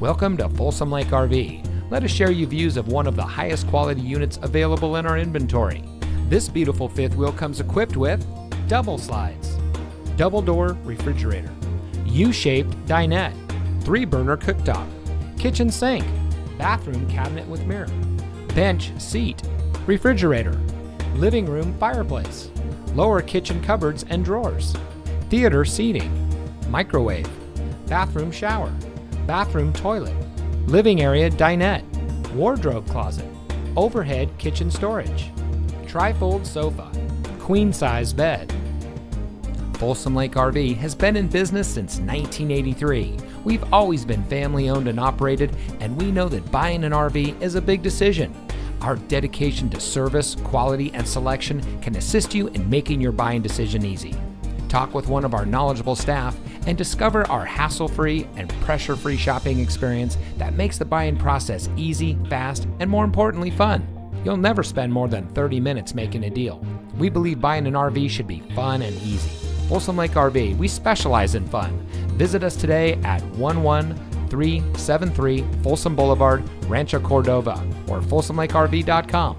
Welcome to Folsom Lake RV. Let us share you views of one of the highest quality units available in our inventory. This beautiful fifth wheel comes equipped with double slides, double door refrigerator, U-shaped dinette, three burner cooktop, kitchen sink, bathroom cabinet with mirror, bench seat, refrigerator, living room fireplace, lower kitchen cupboards and drawers, theater seating, microwave, bathroom shower, bathroom toilet, living area dinette, wardrobe closet, overhead kitchen storage, trifold sofa, queen size bed. Folsom Lake RV has been in business since 1983. We've always been family owned and operated, and we know that buying an RV is a big decision. Our dedication to service, quality, and selection can assist you in making your buying decision easy. Talk with one of our knowledgeable staff and discover our hassle free and pressure free shopping experience that makes the buying process easy, fast, and more importantly, fun. You'll never spend more than 30 minutes making a deal. We believe buying an RV should be fun and easy. Folsom Lake RV, we specialize in fun. Visit us today at 11373 Folsom Boulevard, Rancho Cordova, or folsomlakeRV.com.